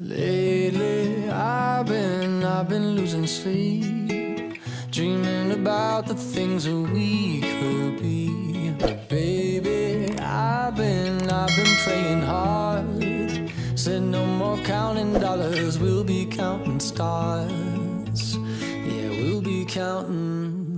Lately, I've been, I've been losing sleep, dreaming about the things that we could be. Baby, I've been, I've been praying hard. Said no more counting dollars, we'll be counting stars. Yeah, we'll be counting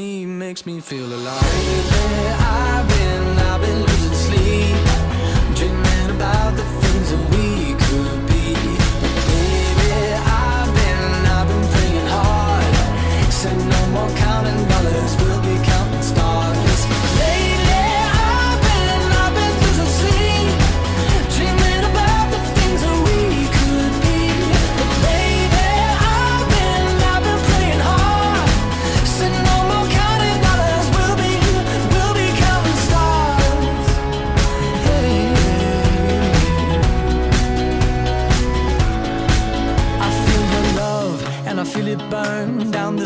kills makes me feel alive. Lately, I've been, I've been losing sleep, dreaming about the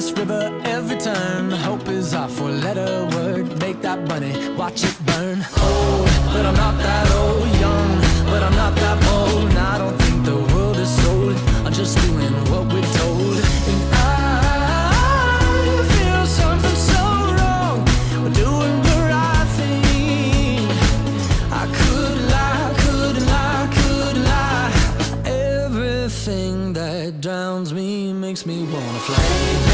this river every turn. Hope is our four letter word. Make that money, watch it burn. Old, but I'm not that old. Young, but I'm not that bold. And I don't think the world is sold. I'm just doing what we're told. And I feel something so wrong. We're doing the right thing. I could lie, could lie, could lie. Everything that drowns me makes me wanna fly.